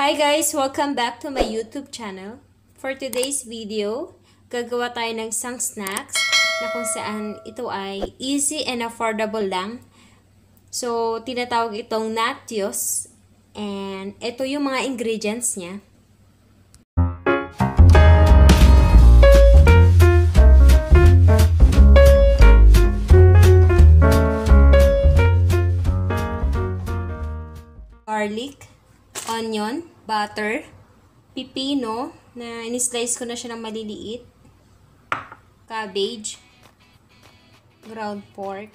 Hi guys! Welcome back to my YouTube channel. For today's video, gagawa tayo ng isang snacks na kung saan ito ay easy and affordable lang. So, tinatawag itong Natios. And ito yung mga ingredients niya. Onion, butter, pipino, na in-slice ko na siya ng maliliit, cabbage, ground pork,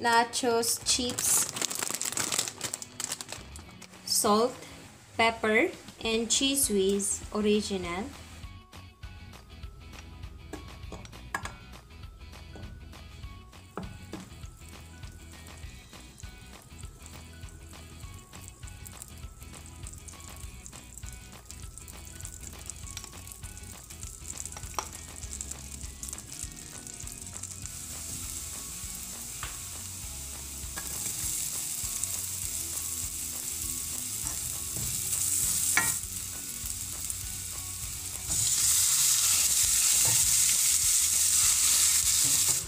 nachos, chips, salt, pepper, and cheese whiz original, Thank you.